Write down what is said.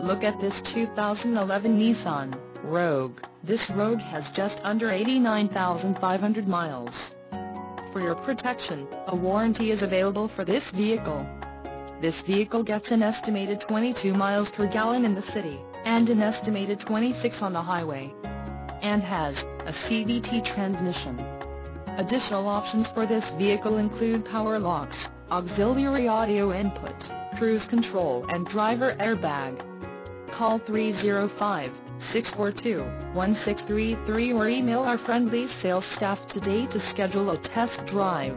Look at this 2011 Nissan Rogue. This Rogue has just under 89,500 miles. For your protection, a warranty is available for this vehicle. This vehicle gets an estimated 22 miles per gallon in the city, and an estimated 26 on the highway. And has a CVT transmission. Additional options for this vehicle include power locks, auxiliary audio input, cruise control and driver airbag. Call 305-642-1633 or email our friendly sales staff today to schedule a test drive.